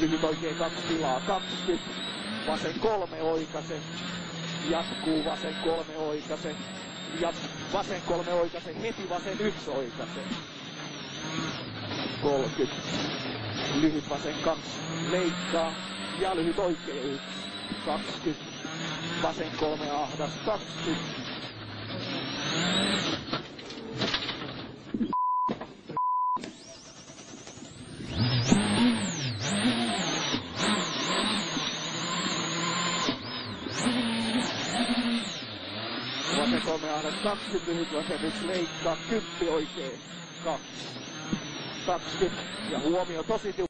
Lyhyt oikein kaksi tilaa, 20. Vasen kolme oikase. Jatkuu vasen kolme oikase. Ja vasen kolme oikase, heti vasen yksi oikase. 30. Lyhyt vasen kaksi. Leikkaa. Ja lyhyt oikein yksi. 20. Vasen kolme ahdas. 20. 20. Lyhyt vasen yksi. Leikkaa. 10 oikein. 2. 20. Ja huomio tosi tiukka.